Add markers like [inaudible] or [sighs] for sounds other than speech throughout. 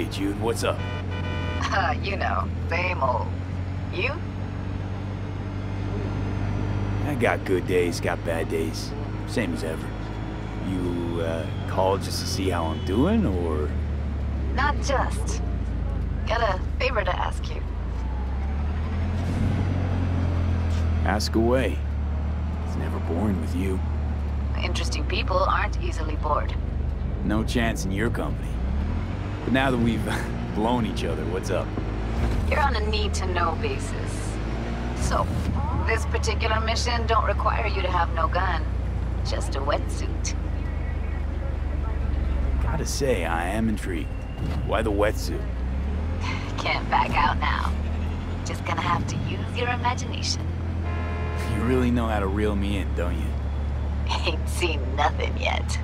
Hey, Jude, what's up? Uh, you know, same old. You? I got good days, got bad days. Same as ever. You, uh, called just to see how I'm doing, or...? Not just. Got a favor to ask you. Ask away. It's never boring with you. Interesting people aren't easily bored. No chance in your company. But now that we've [laughs] blown each other, what's up? You're on a need-to-know basis. So, this particular mission don't require you to have no gun. Just a wetsuit. Gotta say, I am intrigued. Why the wetsuit? [sighs] Can't back out now. Just gonna have to use your imagination. You really know how to reel me in, don't you? [laughs] Ain't seen nothing yet.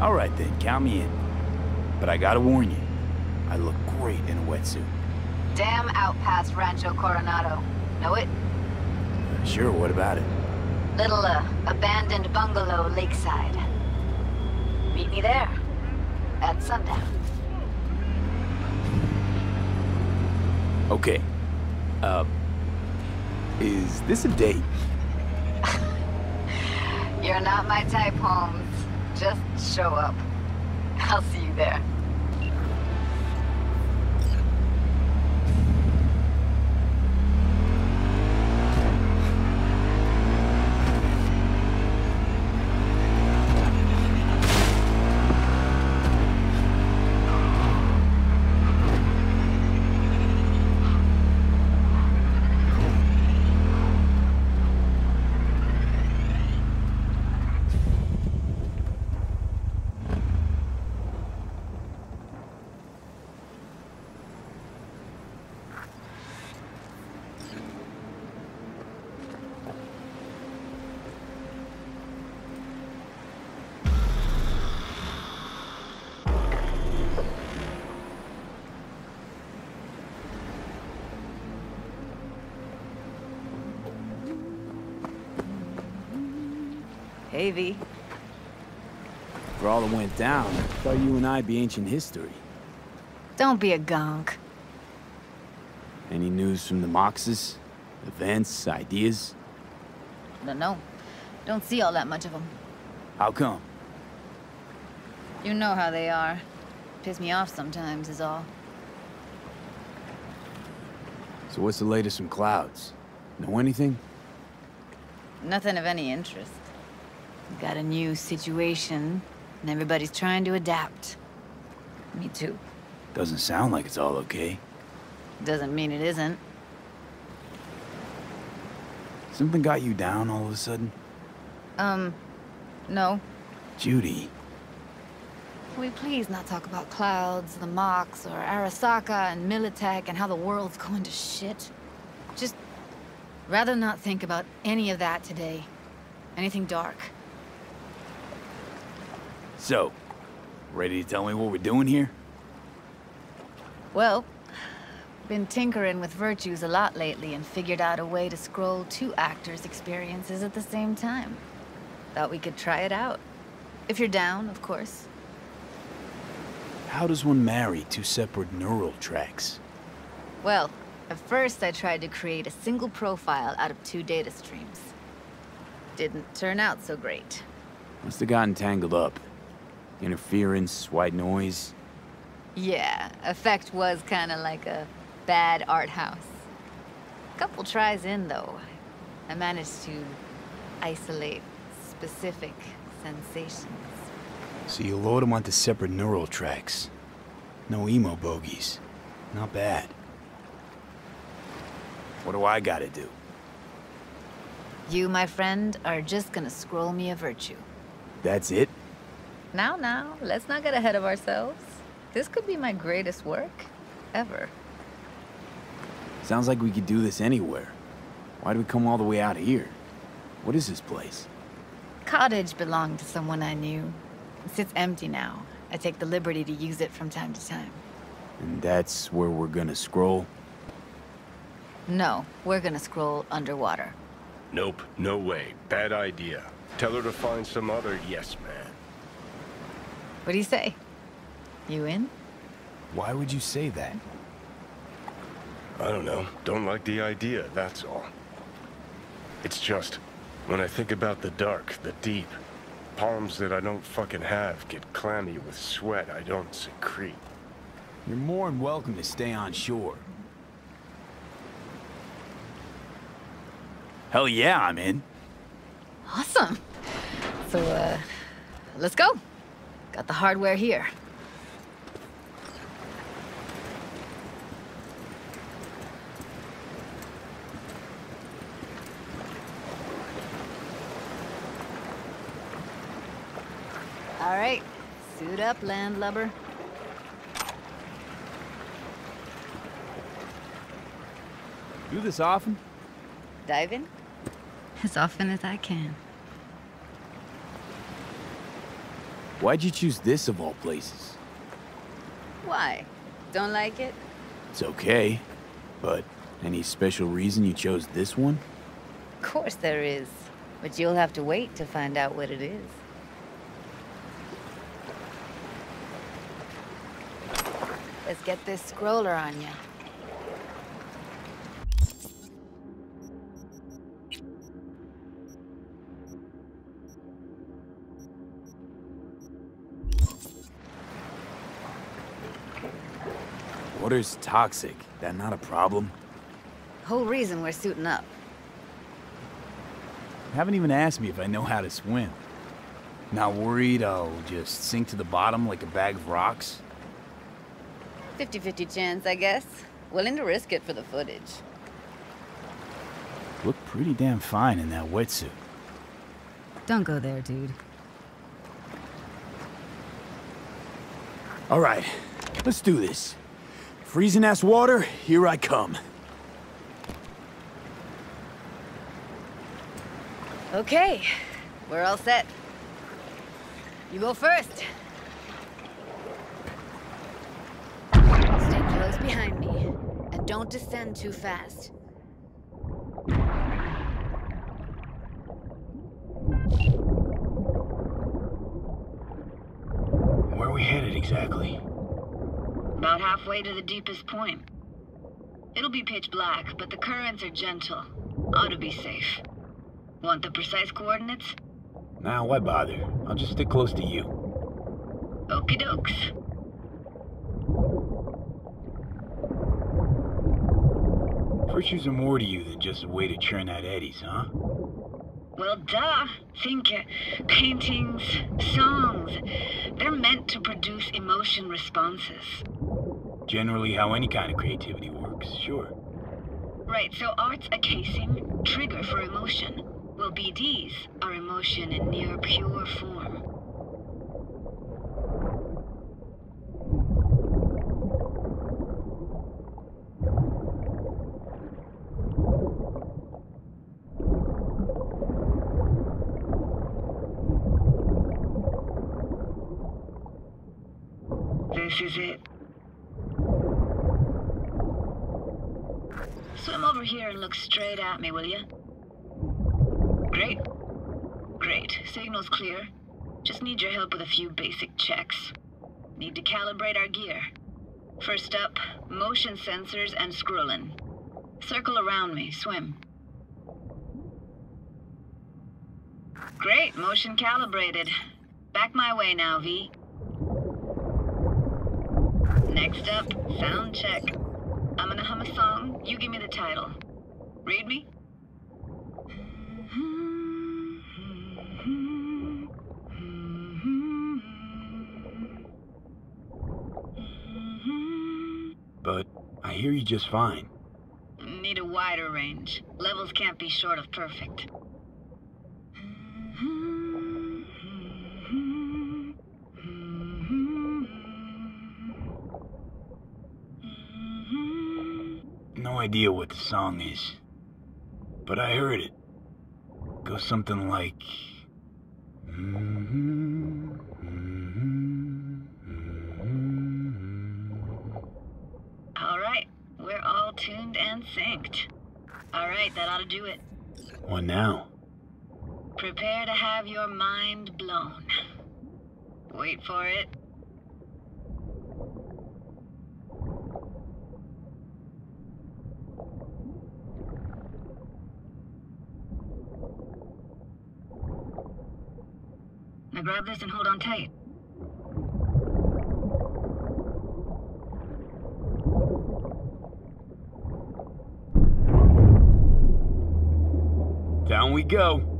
All right then, count me in. But I gotta warn you, I look great in a wetsuit. Dam out past Rancho Coronado. Know it? Sure, what about it? Little, uh, abandoned bungalow lakeside. Meet me there. At sundown. Okay. Uh, is this a date? [laughs] You're not my type, Holmes. Just show up. I'll see you there. V. For all that went down, I thought you and I'd be ancient history. Don't be a gonk. Any news from the Moxes? Events, ideas? No, no. Don't see all that much of them. How come? You know how they are. Piss me off sometimes is all. So what's the latest from Clouds? Know anything? Nothing of any interest. Got a new situation, and everybody's trying to adapt. Me too. Doesn't sound like it's all okay. Doesn't mean it isn't. Something got you down all of a sudden? Um, no. Judy. Can we please not talk about clouds, the Mox, or Arasaka and Militech and how the world's [laughs] going to shit? Just rather not think about any of that today. Anything dark. So, ready to tell me what we're doing here? Well, been tinkering with virtues a lot lately and figured out a way to scroll two actors' experiences at the same time. Thought we could try it out. If you're down, of course. How does one marry two separate neural tracks? Well, at first I tried to create a single profile out of two data streams. Didn't turn out so great. Must have gotten tangled up. Interference, white noise. Yeah, effect was kinda like a bad art house. Couple tries in, though. I managed to isolate specific sensations. So you load them onto separate neural tracks. No emo bogies. Not bad. What do I gotta do? You, my friend, are just gonna scroll me a virtue. That's it? Now, now, let's not get ahead of ourselves. This could be my greatest work, ever. Sounds like we could do this anywhere. Why'd we come all the way out here? What is this place? Cottage belonged to someone I knew. It sits empty now. I take the liberty to use it from time to time. And that's where we're gonna scroll? No, we're gonna scroll underwater. Nope, no way. Bad idea. Tell her to find some other yes man. What do you say? You in? Why would you say that? I don't know. Don't like the idea, that's all. It's just, when I think about the dark, the deep, palms that I don't fucking have get clammy with sweat I don't secrete. You're more than welcome to stay on shore. Hell yeah, I'm in. Awesome. So, uh, let's go. Got the hardware here. All right, suit up, landlubber. Do this often? Dive in? As often as I can. Why'd you choose this of all places? Why? Don't like it? It's okay, but any special reason you chose this one? Of course there is. But you'll have to wait to find out what it is. Let's get this scroller on you. Water's toxic. That not a problem? Whole reason we're suiting up. Haven't even asked me if I know how to swim. Not worried I'll just sink to the bottom like a bag of rocks? 50-50 chance, I guess. Willing to risk it for the footage. Look pretty damn fine in that wetsuit. Don't go there, dude. All right, let's do this. Freezing ass water, here I come. Okay, we're all set. You go first. Stay close behind me, and don't descend too fast. Where are we headed exactly? About halfway to the deepest point. It'll be pitch black, but the currents are gentle. Ought to be safe. Want the precise coordinates? Now, why bother? I'll just stick close to you. Okie dokes. Virtues are more to you than just a way to churn out eddies, huh? Well, duh. Think uh, paintings, songs. They're meant to produce emotion responses. Generally how any kind of creativity works, sure. Right, so art's a casing, trigger for emotion. Well, BDs are emotion in near pure form. This is it. Swim over here and look straight at me, will you? Great. Great. Signal's clear. Just need your help with a few basic checks. Need to calibrate our gear. First up, motion sensors and scrolling. Circle around me, swim. Great, motion calibrated. Back my way now, V. Next up, sound check. I'm gonna hum a song, you give me the title. Read me? Hear you just fine. Need a wider range. Levels can't be short of perfect. No idea what the song is. But I heard it. Goes something like... "Mm-hmm, synced. Alright, that ought to do it. What now? Prepare to have your mind blown. Wait for it. Now grab this and hold on tight. We go.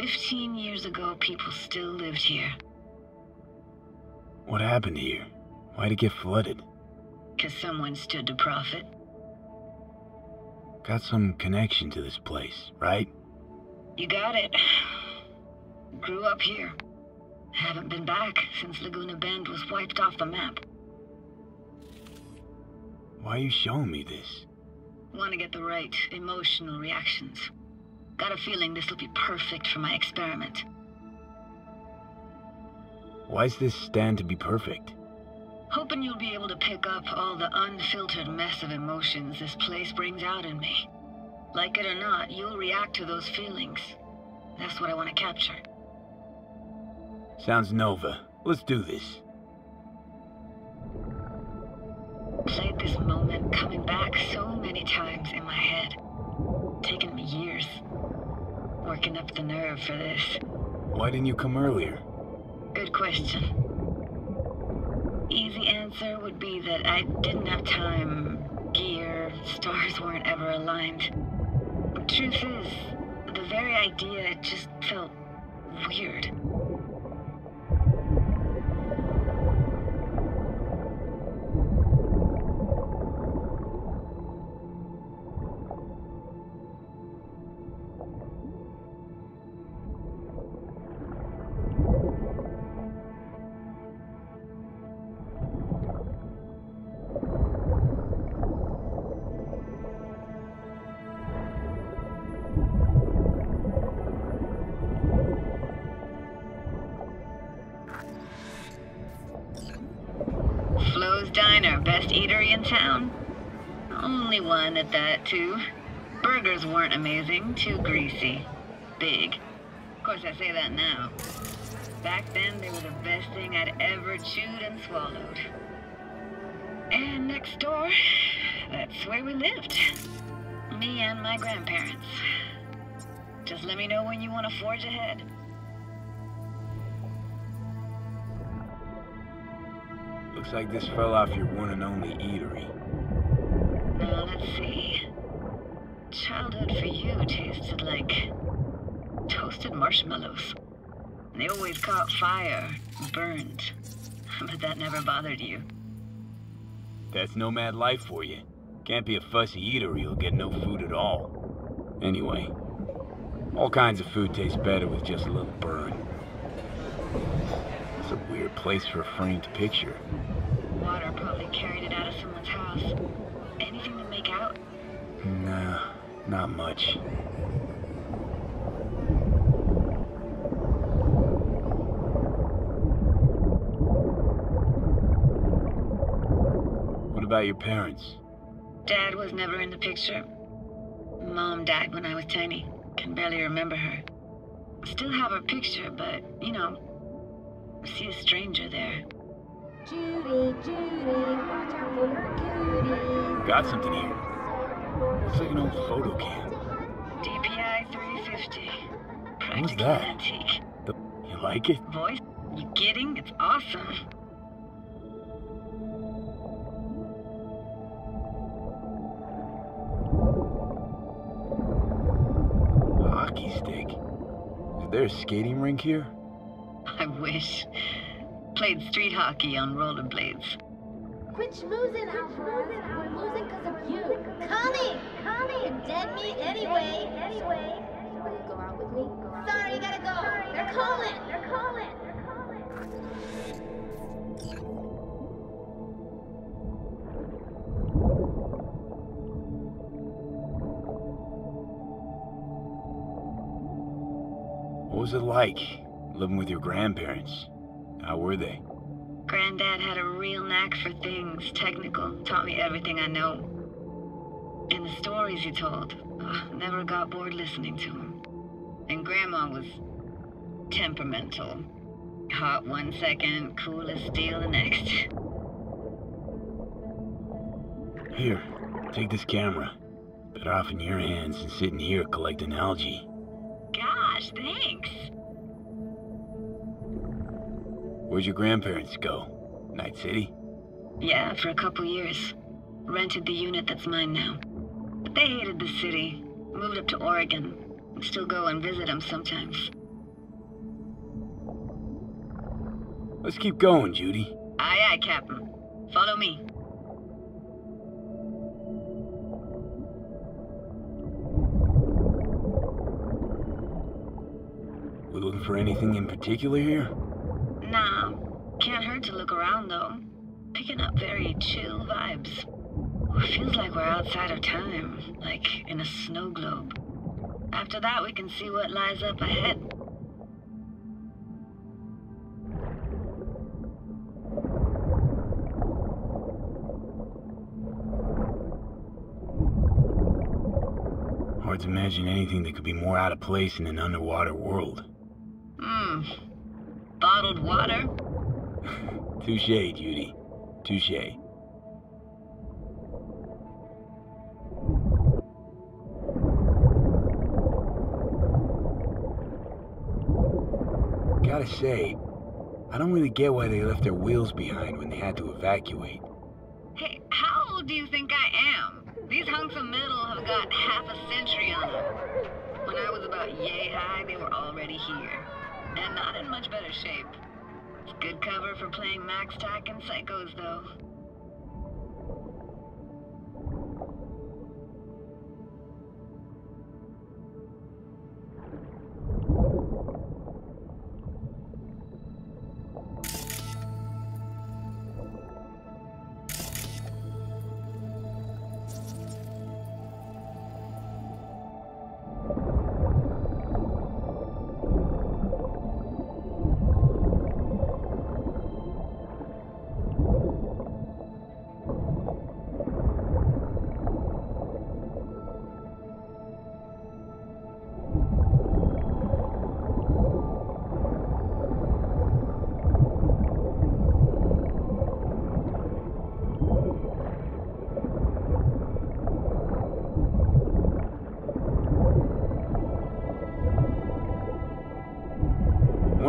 15 years ago, people still lived here. What happened here? Why'd it get flooded? Because someone stood to profit. Got some connection to this place, right? You got it. [sighs] Grew up here. Haven't been back since Laguna Bend was wiped off the map. Why are you showing me this? Want to get the right emotional reactions. Got a feeling this will be perfect for my experiment. Why's this stand to be perfect? Hoping you'll be able to pick up all the unfiltered mess of emotions this place brings out in me. Like it or not, you'll react to those feelings. That's what I want to capture. Sounds Nova. Let's do this. Played this moment coming back Working up the nerve for this. Why didn't you come earlier? Good question. Easy answer would be that I didn't have time, gear, stars weren't ever aligned. Truth is, the very idea just felt weird. One at that, too. Burgers weren't amazing, too greasy. Big. Of course, I say that now. Back then, they were the best thing I'd ever chewed and swallowed. And next door, that's where we lived. Me and my grandparents. Just let me know when you want to forge ahead. Looks like this fell off your one and only eatery. Let's see. Childhood for you tasted like toasted marshmallows. They always caught fire, burned. [laughs] But that never bothered you. That's nomad life for you. Can't be a fussy eater or you'll get no food at all. Anyway, all kinds of food taste better with just a little burn. It's a weird place for a framed picture. Water probably carried it out of someone's house. Anything to make out? Nah, not much. What about your parents? Dad was never in the picture. Mom died when I was tiny. Can barely remember her. Still have her picture, but, you know, see a stranger there. Judy, Judy, watch out for her cuties. Got something here. Looks like an old photo cam. DPI 350. What was Practically that? antique. The, you like it? Voice? You kidding? It's awesome. Hockey stick. Is there a skating rink here? I wish played street hockey on rollerblades. Quit schmoozing, Alfred. We're losing because of you. Connie! Connie! Dead meat anyway. Anyway. Will you go out with me? Sorry, you gotta go. Sorry, They're calling. They're calling. They're calling. What was it like living with your grandparents? How were they? Granddad had a real knack for things technical, taught me everything I know. And the stories he told, ugh, never got bored listening to him. And Grandma was temperamental. Hot one second, cool as steel the next. Here, take this camera. Better off in your hands than sitting here collecting algae. Gosh, thanks. Where'd your grandparents go? Night City? Yeah, for a couple years. Rented the unit that's mine now. But they hated the city. Moved up to Oregon. Still go and visit them sometimes. Let's keep going, Judy. Aye, aye, Captain. Follow me. We looking for anything in particular here? Nah, can't hurt to look around though. Picking up very chill vibes. Feels like we're outside of time, like in a snow globe. After that, we can see what lies up ahead. Hard to imagine anything that could be more out of place in an underwater world. Hmm. Bottled water? Touche, Judy. Touche. Gotta say, I don't really get why they left their wheels behind when they had to evacuate. Hey, how old do you think I am? These hunks of metal have got half a century on them. When I was about yay high, they were already here. And not in much better shape. It's good cover for playing MaxTac and Psychos, though.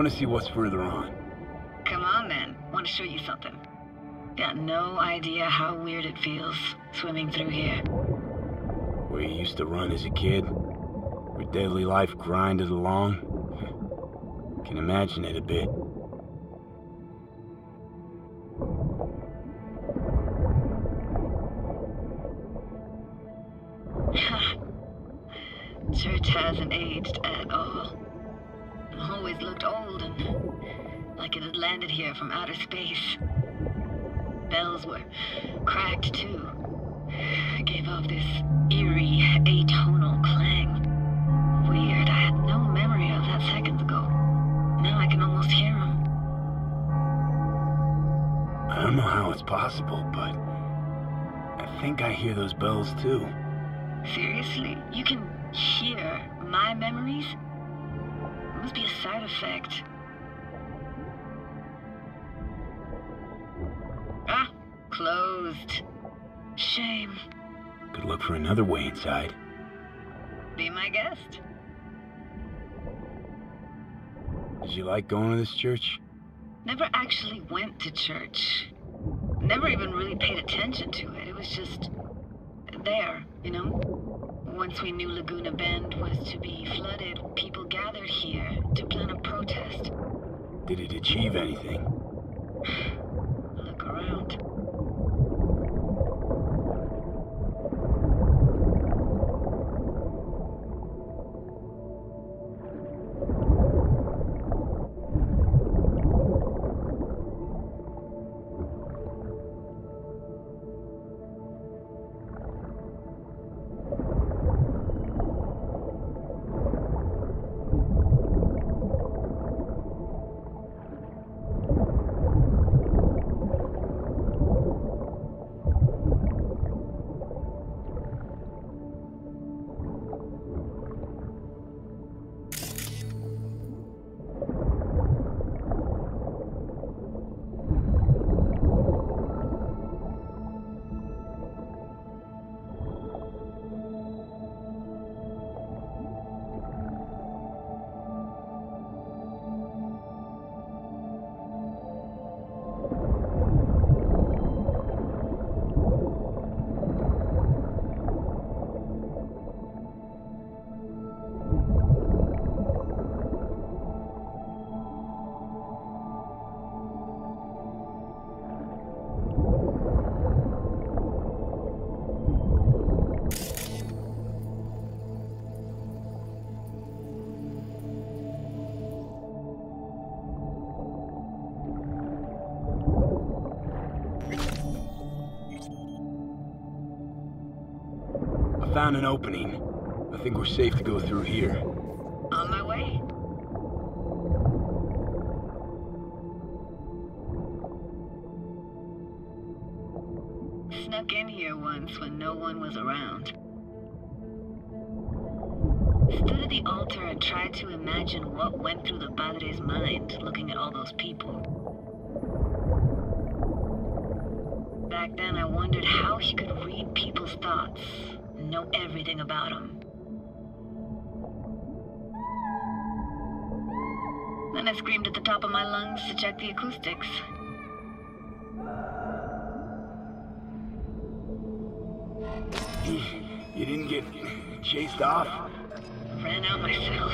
Want to see what's further on. Come on, then. Want to show you something. Got no idea how weird it feels swimming through here. Where you used to run as a kid? Where daily life grinded along? Can imagine it a bit. Cracked too. Gave off this eerie, atonal clang. Weird, I had no memory of that seconds ago. Now I can almost hear them. I don't know how it's possible, but I think I hear those bells too. Seriously? You can hear my memories? It Must be a side effect. Closed. Shame. Could look for another way inside. Be my guest. Did you like going to this church? Never actually went to church. Never even really paid attention to it. It was just there, you know? Once we knew Laguna Bend was to be flooded, people gathered here to plan a protest. Did it achieve anything? Found an opening. I think we're safe to go through here. On my way. Snuck in here once when no one was around. Stood at the altar and tried to imagine what went through the Padre's mind looking at all those people. Back then, I wondered how he could read people's thoughts know everything about them. Then I screamed at the top of my lungs to check the acoustics. [laughs] You didn't get chased off? Ran out myself.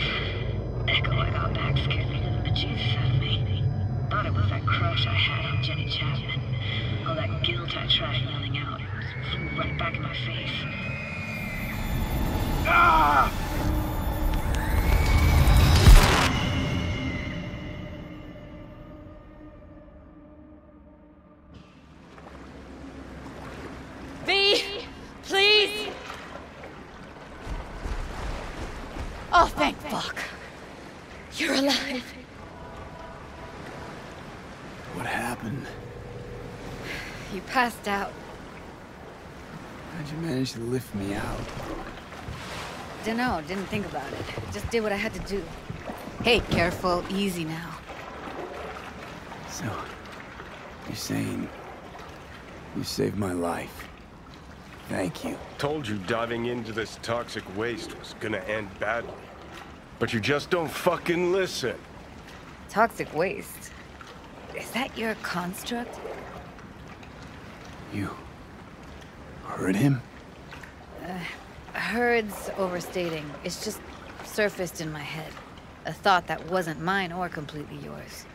Echo I got back scared me to the bejesus out of me. Thought it was that crush I had on Jenny Chapman. All that guilt I tried yelling out. Flew right back in my face. Ah! Dunno, didn't think about it. Just did what I had to do. Hey, careful, easy now. So, you're saying you saved my life. Thank you. Told you diving into this toxic waste was gonna end badly. But you just don't fucking listen. Toxic waste. Is that your construct? You heard him? Heard's overstating. It's just surfaced in my head. A thought that wasn't mine or completely yours.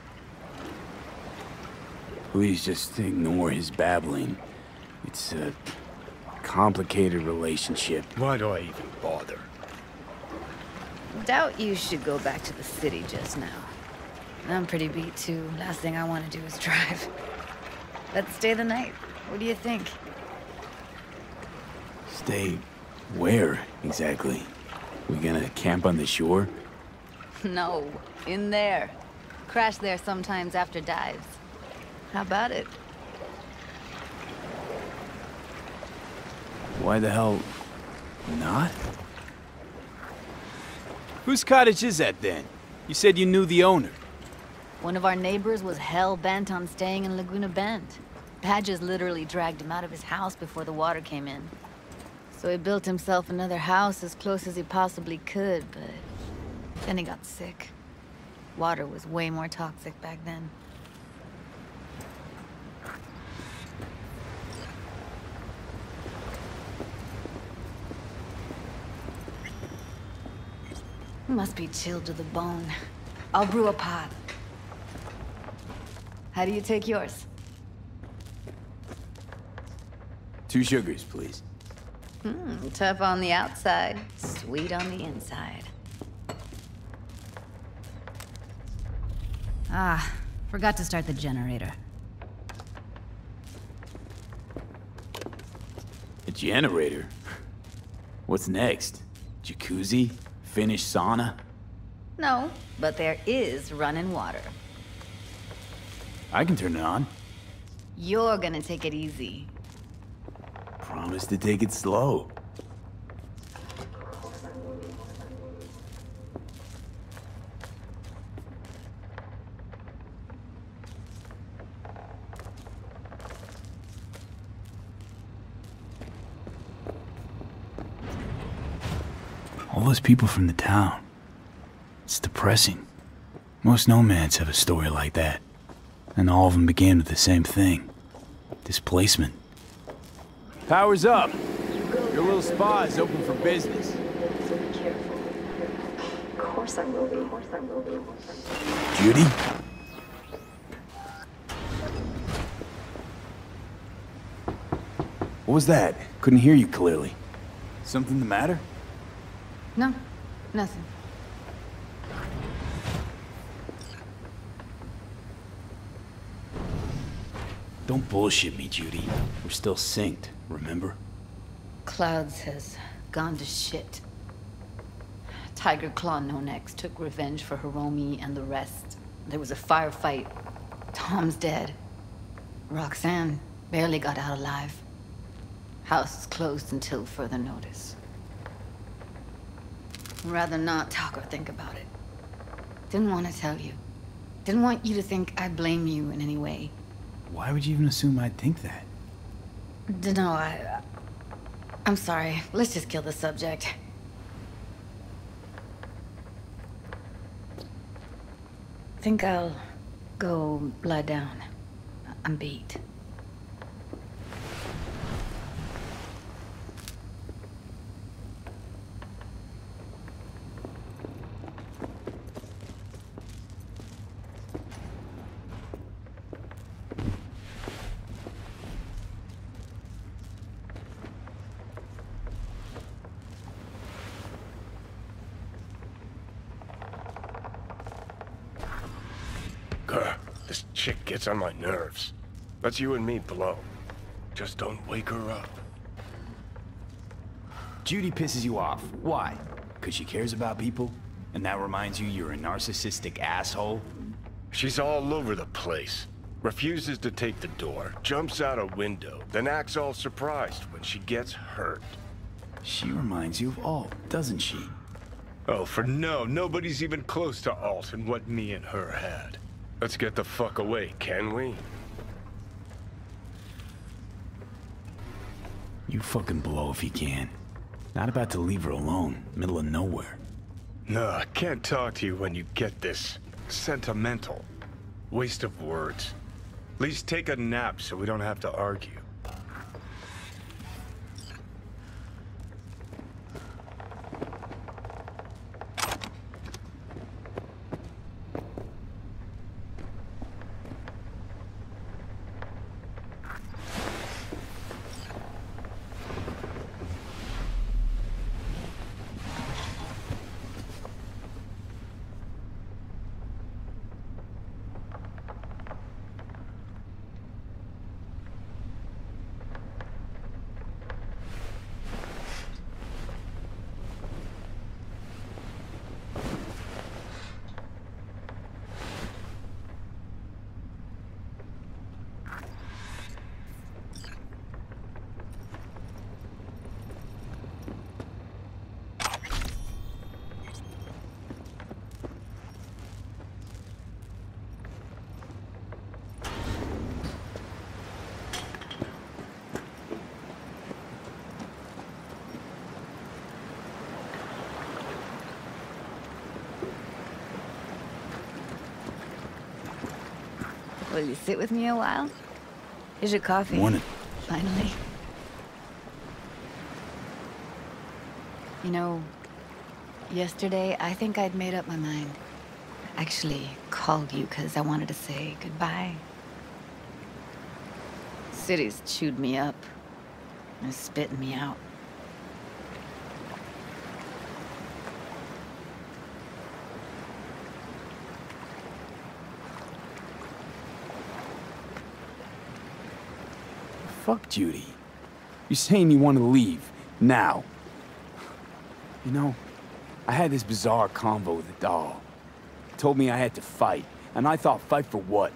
Please just ignore his babbling. It's a complicated relationship. Why do I even bother? Doubt you should go back to the city just now. I'm pretty beat too. Last thing I want to do is [laughs] drive. Let's stay the night. What do you think? Stay where exactly? We gonna camp on the shore? No, in there. Crash there sometimes after dives. How about it? Why the hell not? Whose cottage is that then? You said you knew the owner. One of our neighbors was hell bent on staying in Laguna Bend. Badges literally dragged him out of his house before the water came in. So he built himself another house as close as he possibly could, but then he got sick. Water was way more toxic back then. Must be chilled to the bone. I'll brew a pot. How do you take yours? Two sugars, please. Hmm, tough on the outside, sweet on the inside. Ah, forgot to start the generator. A generator? What's next? Jacuzzi? Finnish sauna? No, but there is running water. I can turn it on. You're gonna take it easy. Promise to take it slow. All those people from the town. It's depressing. Most nomads have a story like that. And all of them began with the same thing. Displacement. Power's up. Your little spa is open for business. So be careful. Of course I will be. Of course I will be. Judy? What was that? Couldn't hear you clearly. Something the matter? No, nothing. Don't bullshit me, Judy. We're still synced, remember? Clouds has gone to shit. Tyger Claw No Necks took revenge for Hiromi and the rest. There was a firefight. Tom's dead. Roxanne barely got out alive. House is closed until further notice. Rather not talk or think about it. Didn't want to tell you. Didn't want you to think I blame you in any way. Why would you even assume I'd think that? Dunno, I... I'm sorry. Let's just kill the subject. Think I'll go lie down. I'm beat. Gets on my nerves. Let's you and me blow. Just don't wake her up. Judy pisses you off. Why? Because she cares about people? And that reminds you you're a narcissistic asshole? She's all over the place. Refuses to take the door, jumps out a window, then acts all surprised when she gets hurt. She reminds you of Alt, doesn't she? Oh, for no, nobody's even close to Alt and what me and her had. Let's get the fuck away, can we? You fucking blow if you can. Not about to leave her alone, middle of nowhere. No, I can't talk to you when you get this sentimental. Waste of words. At least take a nap so we don't have to argue. Will you sit with me a while? Here's your coffee. Morning. Finally. You know, yesterday I think I'd made up my mind. Actually, called you because I wanted to say goodbye. City's chewed me up. And spitting me out. Fuck Judy. You're saying you want to leave. Now. You know, I had this bizarre convo with the doll. Told me I had to fight. And I thought, fight for what?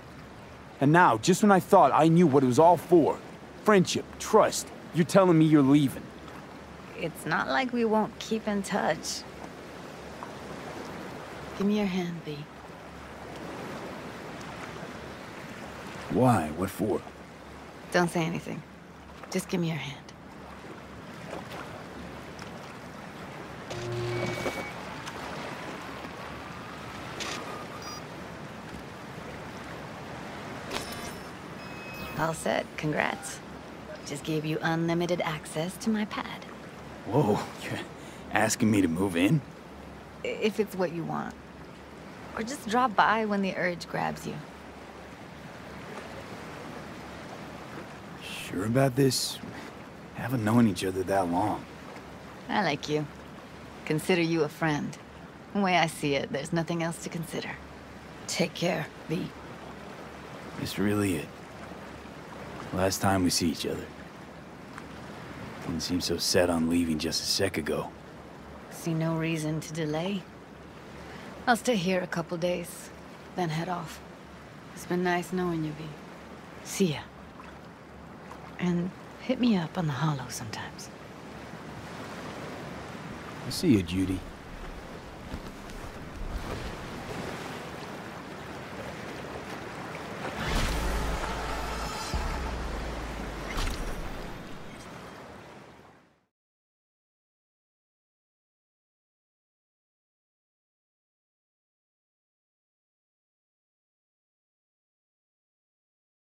And now, just when I thought I knew what it was all for, friendship, trust, you're telling me you're leaving. It's not like we won't keep in touch. Give me your hand, V. Why? What for? Don't say anything. Just give me your hand. All set. Congrats. Just gave you unlimited access to my pad. Whoa, you're asking me to move in? If it's what you want. Or just drop by when the urge grabs you. Sure about this? Haven't known each other that long. I like you. Consider you a friend. The way I see it, there's nothing else to consider. Take care, V. That's really it. Last time we see each other. Didn't seem so set on leaving just a sec ago. See no reason to delay. I'll stay here a couple days, then head off. It's been nice knowing you, V. See ya. And hit me up on the holo sometimes. I see you, Judy.